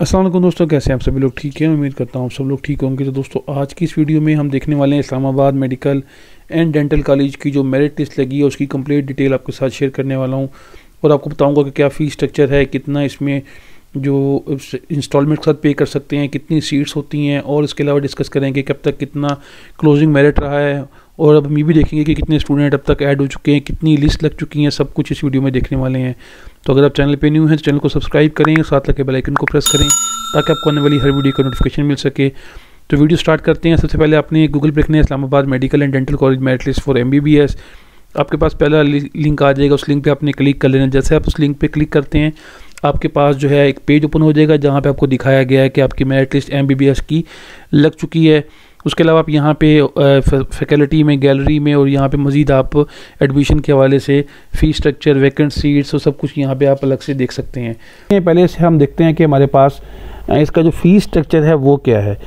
असलम दोस्तों, कैसे हैं आप सभी लोग? ठीक हैं? उम्मीद करता हूँ आप सब लोग ठीक होंगे। तो दोस्तों, आज की इस वीडियो में हम देखने वाले हैं Islamabad medical and dental college की जो मेरिट लिस्ट लगी है, उसकी कंप्लीट डिटेल आपके साथ शेयर करने वाला हूँ। और आपको बताऊँगा कि क्या फ़ीस स्ट्रक्चर है, कितना इसमें जो इंस्टॉलमेंट के साथ पे कर सकते हैं, कितनी सीट्स होती हैं, और इसके अलावा डिस्कस करेंगे कब तक कितना क्लोजिंग मेरिट रहा है और अब हम ये भी देखेंगे कि कितने स्टूडेंट अब तक ऐड हो चुके हैं, कितनी लिस्ट लग चुकी हैं, सब कुछ इस वीडियो में देखने वाले हैं। तो अगर आप चैनल पे न्यू हैं तो चैनल को सब्सक्राइब करें साथ लगे बेल आइकन को प्रेस करें ताकि आपको आने वाली हर वीडियो का नोटिफिकेशन मिल सके। तो वीडियो स्टार्ट करते हैं। सबसे पहले आपने गूगल पर लिखना है, Islamabad medical and dental college merit list for M आपके पास पहला लिंक आ जाएगा, उस लिंक पर आपने क्लिक कर लेना। जैसे आप उस लिंक पर क्लिक करते हैं, आपके पास जो है एक पेज ओपन हो जाएगा, जहाँ पर आपको दिखाया गया है कि आपकी मेरिट लिस्ट एम की लग चुकी है। उसके अलावा आप यहाँ पे फैकल्टी में, गैलरी में और यहाँ पे मज़ीद आप एडमिशन के हवाले से फ़ी स्ट्रक्चर, वैकेंट सीट्स और सब कुछ यहाँ पे आप अलग से देख सकते हैं। पहले से हम देखते हैं कि हमारे पास इसका जो फ़ी स्ट्रक्चर है वो क्या है।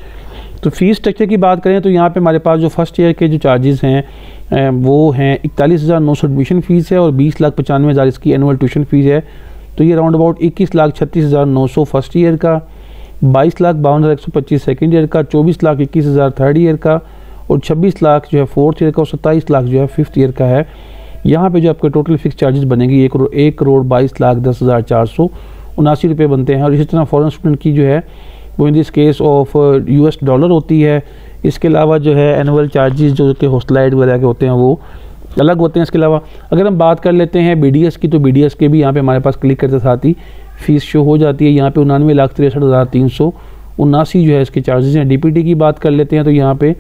तो फ़ीस स्ट्रक्चर की बात करें तो यहाँ पे हमारे पास जो फ़र्स्ट ईयर के जो चार्जेस हैं वो हैं इकतालीस हज़ार नौ सौ एडमिशन फ़ीस है और बीस लाख पचानवे हज़ार इसकी एनुअल ट्यूशन फ़ीस है। तो ये राउंड अबाउट इक्कीस लाख छत्तीस हज़ार नौ सौ फ़र्स्ट ईयर का बाईस लाख बावन हज़ार एक सौ पच्चीस सेकेंड ईयर का, चौबीस लाख इक्कीस हज़ार थर्ड ईयर का और छब्बीस लाख जो है फोर्थ ईयर का और सत्ताईस लाख जो है फिफ्थ ईयर का है। यहाँ पे जो आपके टोटल फिक्स चार्जेस बनेंगे एक करोड़ एक करोड़ बाईस लाख दस हज़ार चार सौ उनासी रुपये बनते हैं। और इसी तरह फॉरेन स्टूडेंट की जो है, वो in this case of US dollar होती है। इसके अलावा जो है एनुअल चार्जेस जो कि हॉस्टलाइट वगैरह के होते हैं, वो अलग होते हैं इसके अलावा। अगर हम बात कर लेते हैं BDS की तो BDS के भी यहाँ पे हमारे पास क्लिक करते साथ ही फ़ीस शो हो जाती है। यहाँ पे उनानवे लाख तिरसठ हज़ार तीन सौ उन्नासी जो है इसके चार्जेस हैं। डीपीटी की बात कर लेते हैं तो यहाँ पे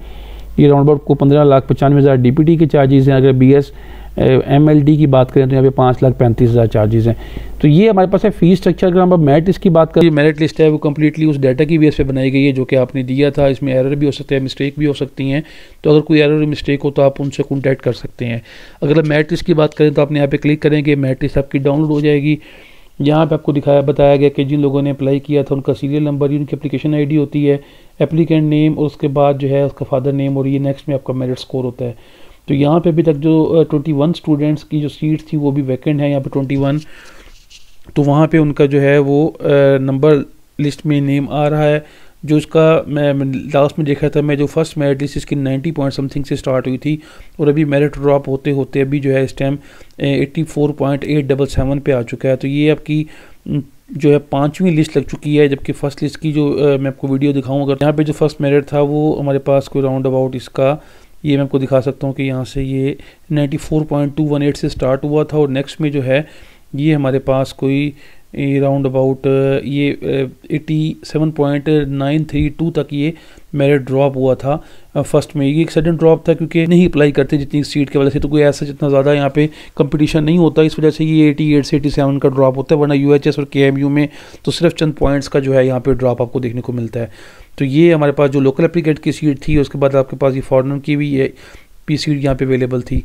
ये राउंड अबाउट को पंद्रह लाख पचानवे हज़ार डीपीटी के चार्जेस हैं। अगर B S M L D की बात करें तो यहाँ पे पाँच लाख पैंतीस हज़ार चार्जेस हैं। तो ये हमारे पास है फ़ीस स्ट्रक्चर अगर हम मेरिट लिस्ट की बात करें मेरिट लिस्ट है। वो कम्प्लीटली उस डाटा की बेस पे बनाई गई है जो कि आपने दिया था। इसमें एरर भी हो सकते हैं मिस्टेक भी हो सकती हैं। तो अगर कोई एरर मिस्टेक हो तो आप उनसे कॉन्टैक्ट कर सकते हैं। अगर मेरिट लिस्ट की बात करें तो आपने यहाँ पे क्लिक करेंगे। मेरिट लिस्ट आपकी डाउनलोड हो जाएगी। यहाँ पे आपको दिखाया, बताया गया कि जिन लोगों ने अप्लाई किया था, उनका सीरियल नंबर उनकी एप्लीकेशन आईडी होती है एप्लीकेंट नेम और उसके बाद जो है उसका फादर नेम और ये नेक्स्ट में आपका मेरिट स्कोर होता है। तो यहाँ पे अभी तक जो ट्वेंटी वन स्टूडेंट्स की जो सीट थी, वो भी वैकेंट है, यहाँ पे ट्वेंटी वन तो वहाँ पर उनका जो है वो नंबर लिस्ट में नेम आ रहा है। जो इसका मैं लास्ट में देखा था मैं जो फ़र्स्ट मेरिट लिस्ट इसकी 90 पॉइंट समथिंग से स्टार्ट हुई थी और अभी मेरिट ड्रॉप होते होते अभी जो है इस time eighty four point eight double seven पे आ चुका है। तो ये आपकी जो है पाँचवीं लिस्ट लग चुकी है जबकि फ़र्स्ट लिस्ट की जो आ, मैं आपको वीडियो दिखाऊँ अगर यहाँ पे जो फ़र्स्ट मेरिट था वो हमारे पास कोई राउंड अबाउट इसका ये मैं आपको दिखा सकता हूँ कि यहाँ से ये 94.218 से स्टार्ट हुआ था और नेक्स्ट में जो है ये हमारे पास कोई राउंड अबाउट ये eighty seven point nine three two तक ये मेरिट ड्रॉप हुआ था। फ़र्स्ट में ये एक सडन ड्रॉप था क्योंकि नहीं अप्लाई करते जितनी सीट की वजह से तो कोई ऐसा जितना ज़्यादा यहाँ पे कंपटीशन नहीं होता, इस वजह से ये एटी एट से एटी सेवन का ड्रॉप होता है, वरना यू और के में तो सिर्फ़ चंद पॉइंट्स का जो है यहाँ पे ड्रॉप आपको देखने को मिलता है। तो ये हमारे पास जो लोकल एप्लीकेट की सीट थी, उसके बाद आपके पास ये फॉरनर की भी ये पी सीट यहाँ पर अवेलेबल थी।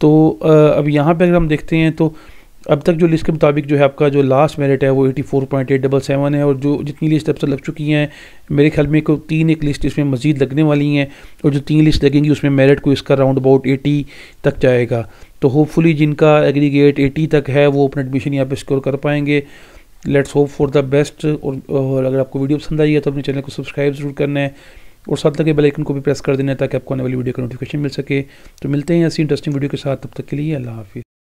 तो अब यहाँ पर अगर हम देखते हैं तो अब तक जो लिस्ट के मुताबिक जो है आपका जो लास्ट मेरिट है वो eighty four point eight double seven है और जो जितनी लिस्ट अब तक लग चुकी हैं मेरे ख्याल में को तीन एक लिस्ट इसमें मजीद लगने वाली हैं और जो तीन लिस्ट लगेंगी उसमें मेरिट को इसका राउंड अबाउट एटी तक जाएगा। तो होपफुली जिनका एग्रीगेट एटी तक है वो अपना एडमिशन यहाँ पर स्कोर कर पाएँगे। Let's hope for the best और, अगर आपको वीडियो पसंद आई है तो अपने चैनल को सब्सक्राइब ज़रूर करना है और साथ लगे बेल आइकन को भी प्रेस कर देना है ताकि आपको आने वाली वीडियो का नोटिफिकेशन मिल सके। तो मिलते हैं ऐसी इंटरेस्टिंग वीडियो के साथ तब तक के लिए अल्लाह हाफिज़।